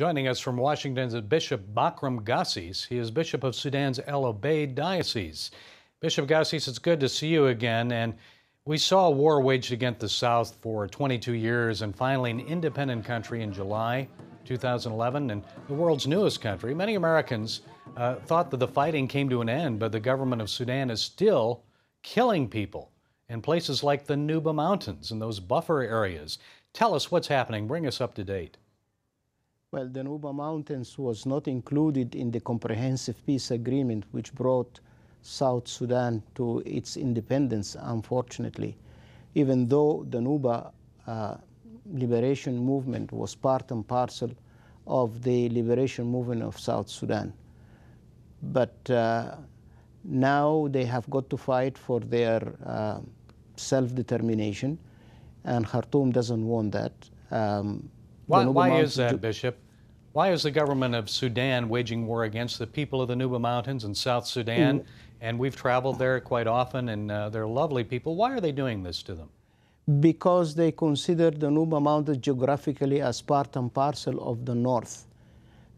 Joining us from Washington is Bishop Macram Gassis. He is Bishop of Sudan's El Obeid Diocese. Bishop Gassis, it's good to see you again. And we saw a war waged against the South for 22 years and finally an independent country in July 2011 and the world's newest country. Many Americans uh, thought that the fighting came to an end, but the government of Sudan is still killing people in places like the Nuba Mountains and those buffer areas. Tell us what's happening. Bring us up to date. Well, the Nuba Mountains was not included in the comprehensive peace agreement which brought South Sudan to its independence, unfortunately, even though the Nuba uh, liberation movement was part and parcel of the liberation movement of South Sudan. But uh, now they have got to fight for their uh, self-determination, and Khartoum doesn't want that. Um, why, why is that, Bishop? Why is the government of Sudan waging war against the people of the Nuba Mountains in South Sudan? Mm. And we've traveled there quite often, and uh, they're lovely people. Why are they doing this to them? Because they consider the Nuba Mountains geographically as part and parcel of the North.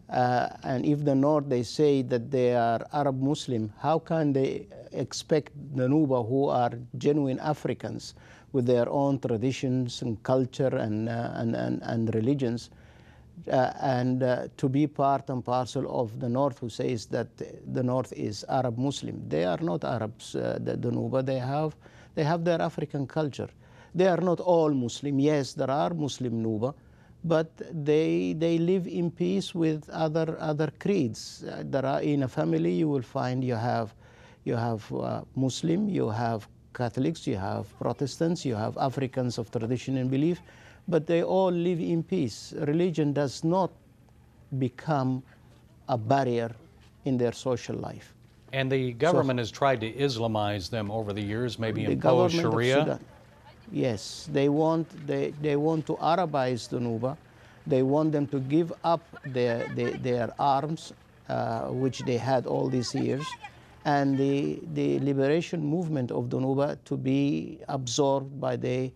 Uh, and if the North, they say that they are Arab Muslim, how can they expect the Nuba, who are genuine Africans with their own traditions and culture and, uh, and, and, and, religions, uh, and uh, to be part and parcel of the North who says that the North is Arab Muslim. They are not Arabs, uh, the, the Nuba, they have, they have their African culture. They are not all Muslim. Yes, there are Muslim Nuba, but they, they live in peace with other, other creeds. Uh, there are, in a family, you will find you have, you have uh, Muslim, you have Catholics, you have Protestants, you have Africans of tradition and belief, but they all live in peace. Religion does not become a barrier in their social life. And the government so, has tried to Islamize them over the years, maybe impose Sharia? Yes, they want, they, they want to Arabize the Nuba. They want them to give up their, their, their arms, uh, which they had all these years, and the, the liberation movement of the Nuba to be absorbed by the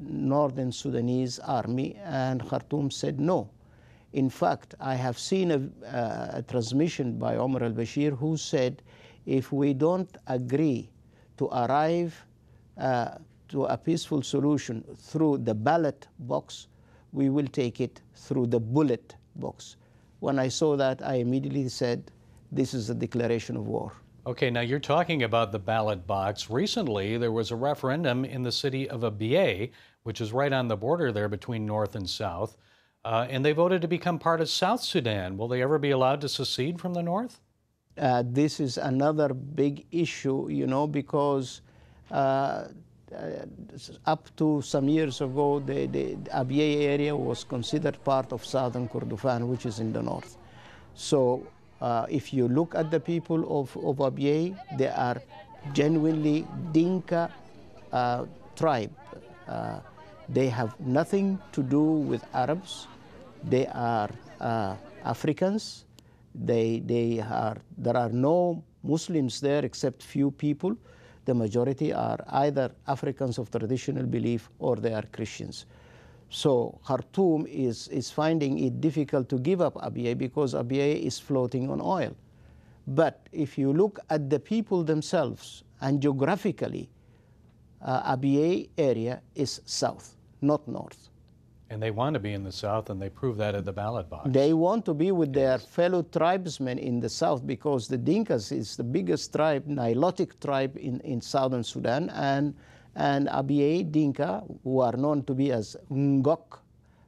northern Sudanese army, and Khartoum said no. In fact, I have seen a, uh, a transmission by Omar al-Bashir who said, if we don't agree to arrive uh, to a peaceful solution through the ballot box, we will take it through the bullet box. When I saw that, I immediately said, this is a declaration of war. Okay, now you're talking about the ballot box. Recently, there was a referendum in the city of Abyei, which is right on the border there between North and South, uh, and they voted to become part of South Sudan. Will they ever be allowed to secede from the North? Uh, this is another big issue, you know, because uh, uh, up to some years ago, the, the Abyei area was considered part of southern Kordofan, which is in the north. So uh, if you look at the people of, of they are genuinely Dinka uh, tribe. Uh, they have nothing to do with Arabs. They are uh, Africans. They, they are, there are no Muslims there except few people the majority are either Africans of traditional belief or they are Christians. So Khartoum is, is finding it difficult to give up Abyei because Abyei is floating on oil. But if you look at the people themselves and geographically, uh, Abyei area is south, not north. And they want to be in the South, and they prove that at the ballot box. They want to be with yes. their fellow tribesmen in the South because the Dinkas is the biggest tribe, Nilotic tribe in, in southern Sudan, and, and Abyei Dinka, who are known to be as Ngok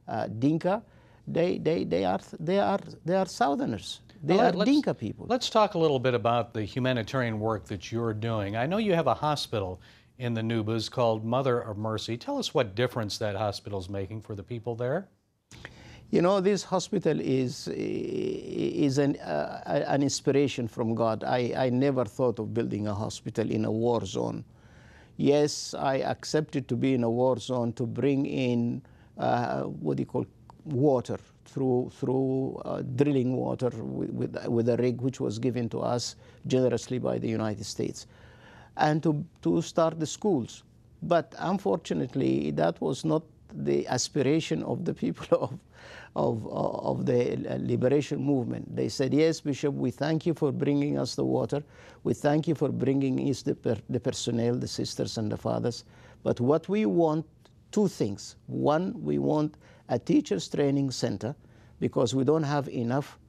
uh, Dinka, they, they, they, are, they, are, they are Southerners. They well, are Dinka people. Let's talk a little bit about the humanitarian work that you're doing. I know you have a hospital in the Nubas called Mother of Mercy. Tell us what difference that hospital is making for the people there. You know, this hospital is, is an, uh, an inspiration from God. I, I never thought of building a hospital in a war zone. Yes, I accepted to be in a war zone to bring in uh, what do you call water through through uh, drilling water with, with, with a rig which was given to us generously by the United States and to, to start the schools. But unfortunately, that was not the aspiration of the people of, of, of the liberation movement. They said, yes, Bishop, we thank you for bringing us the water. We thank you for bringing us the, per the personnel, the sisters and the fathers. But what we want, two things. One, we want a teacher's training center because we don't have enough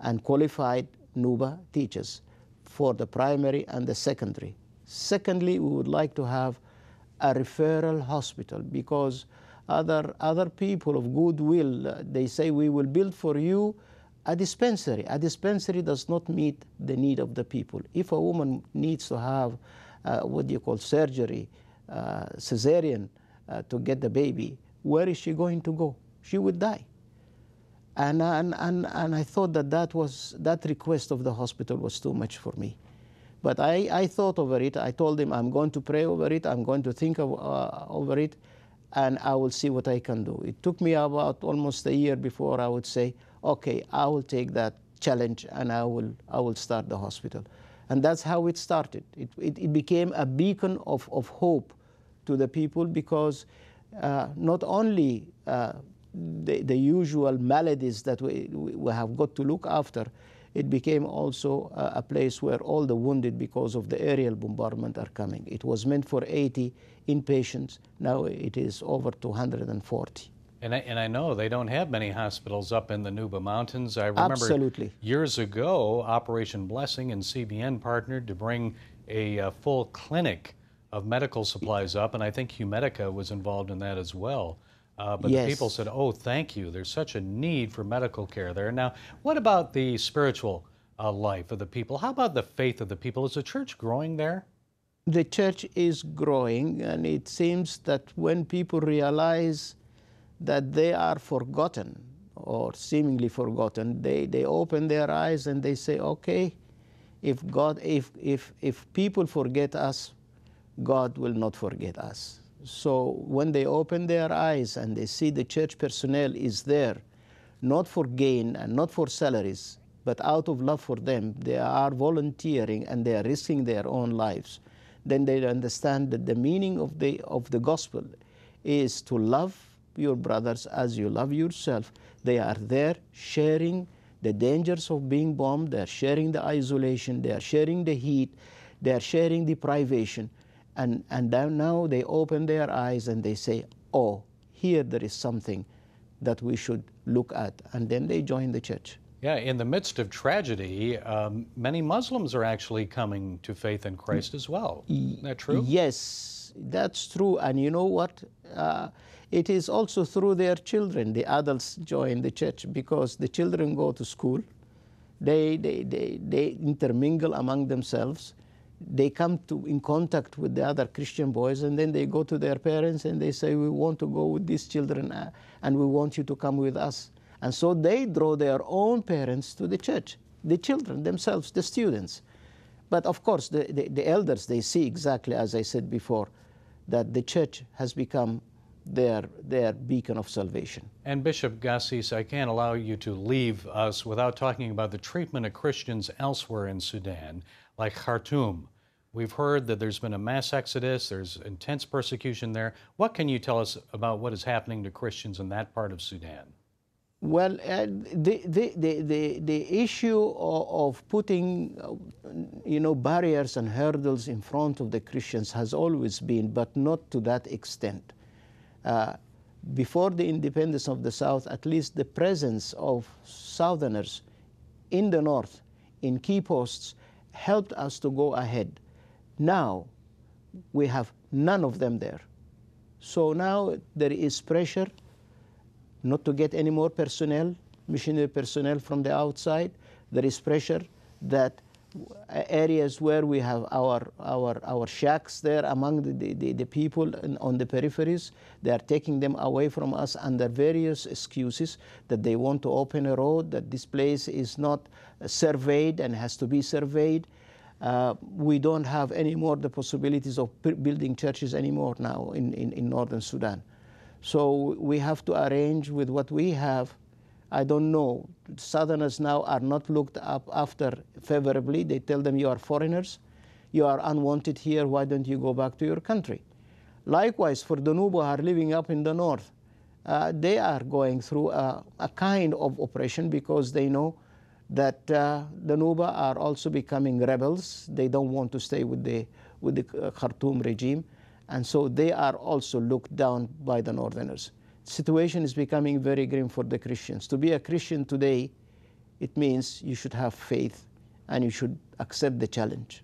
and qualified NUBA teachers for the primary and the secondary. Secondly, we would like to have a referral hospital because other, other people of goodwill, uh, they say we will build for you a dispensary. A dispensary does not meet the need of the people. If a woman needs to have uh, what do you call surgery, uh, cesarean, uh, to get the baby, where is she going to go? She would die. And, and, and, and I thought that that, was, that request of the hospital was too much for me. But I, I thought over it. I told him I'm going to pray over it. I'm going to think of, uh, over it, and I will see what I can do. It took me about almost a year before I would say, okay, I will take that challenge and I will, I will start the hospital. And that's how it started. It, it, it became a beacon of, of hope to the people because uh, not only uh, the, the usual maladies that we, we have got to look after, it became also a, a, place where all the wounded because of the aerial bombardment are coming. It was meant for 80 inpatients. Now it is over 240. And I, and I know they don't have many hospitals up in the Nuba Mountains. I remember Absolutely. years ago, Operation Blessing and CBN partnered to bring a, a full clinic of medical supplies up, and I think Humedica was involved in that as well. Uh, but yes. the people said, oh, thank you. There's such a need for medical care there. Now, what about the spiritual uh, life of the people? How about the faith of the people? Is the church growing there? The church is growing, and it seems that when people realize that they are forgotten or seemingly forgotten, they, they open their eyes and they say, okay, if God, if, if, if people forget us, God will not forget us. So when they open their eyes and they see the church personnel is there, not for gain and not for salaries, but out of love for them, they are volunteering and they are risking their own lives, then they understand that the meaning of the, of the gospel is to love your brothers as you love yourself. They are there sharing the dangers of being bombed, they are sharing the isolation, they are sharing the heat, they are sharing the privation. And, and now they open their eyes and they say, oh, here there is something that we should look at. And then they join the church. Yeah, in the midst of tragedy, um, many Muslims are actually coming to faith in Christ as well. Isn't that true? Yes, that's true. And you know what? Uh, it is also through their children. The adults join the church because the children go to school. They, they, they, they intermingle among themselves they come to in contact with the other Christian boys, and then they go to their parents and they say, "We want to go with these children, uh, and we want you to come with us." And so they draw their own parents to the church, the children themselves, the students. But of course, the, the, the elders they see exactly as I said before, that the church has become their, their beacon of salvation. And Bishop Gassis, I can't allow you to leave us without talking about the treatment of Christians elsewhere in Sudan like Khartoum. We've heard that there's been a mass exodus, there's intense persecution there. What can you tell us about what is happening to Christians in that part of Sudan? Well, uh, the, the, the, the, issue of, of putting, uh, you know, barriers and hurdles in front of the Christians has always been, but not to that extent. Uh, before the independence of the South, at least the presence of Southerners in the North in key posts helped us to go ahead. Now, we have none of them there. So now there is pressure not to get any more personnel, missionary personnel from the outside. There is pressure that areas where we have our, our, our shacks there among the, the, the people on the peripheries, they are taking them away from us under various excuses that they want to open a road, that this place is not surveyed and has to be surveyed. Uh, we don't have any more the possibilities of building churches anymore now in, in, in northern Sudan. So we have to arrange with what we have I don't know. Southerners now are not looked up after favorably. They tell them you are foreigners, you are unwanted here, why don't you go back to your country? Likewise, for the Nuba are living up in the north, uh, they are going through a, a, kind of oppression because they know that uh, the Nuba are also becoming rebels. They don't want to stay with the, with the Khartoum regime. And so they are also looked down by the Northerners. The situation is becoming very grim for the Christians. To be a Christian today, it means you should have faith and you should accept the challenge.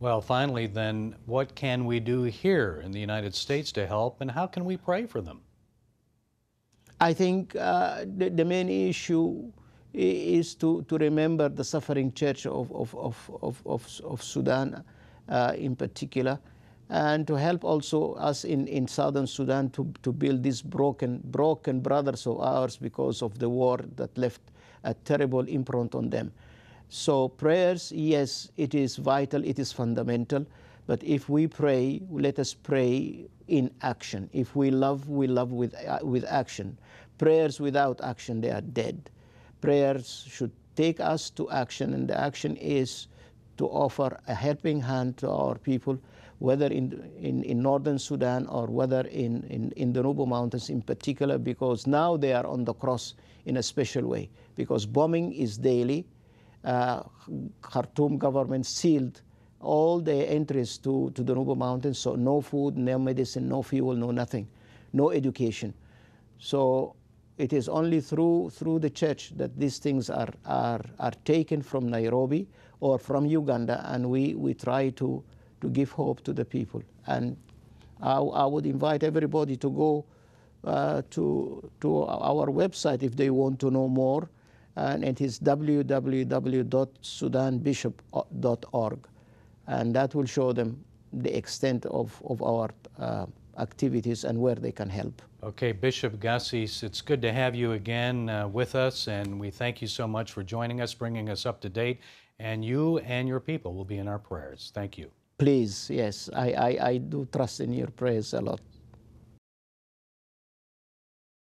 Well, finally, then, what can we do here in the United States to help, and how can we pray for them? I think uh, the, the, main issue is to, to remember the suffering church of, of, of, of, of, of Sudan uh, in particular, and to help also us in, in southern Sudan to, to build these broken, broken brothers of ours because of the war that left a terrible imprint on them. So prayers, yes, it is vital, it is fundamental. But if we pray, let us pray in action. If we love, we love with, uh, with action. Prayers without action, they are dead. Prayers should take us to action, and the action is to offer a helping hand to our people, whether in, in, in northern Sudan or whether in, in, in the Nuba Mountains in particular, because now they are on the cross in a special way, because bombing is daily uh, Khartoum government sealed all the entries to, to the Nuba Mountains, so no food, no medicine, no fuel, no nothing, no education. So it is only through, through the church that these things are, are, are taken from Nairobi or from Uganda, and we, we try to, to give hope to the people. And I, I would invite everybody to go uh, to, to our website if they want to know more and it is www.sudanbishop.org. And that will show them the extent of, of our uh, activities and where they can help. Okay, Bishop Gassis, it's good to have you again uh, with us, and we thank you so much for joining us, bringing us up to date, and you and your people will be in our prayers. Thank you. Please, yes, I, I, I do trust in your prayers a lot.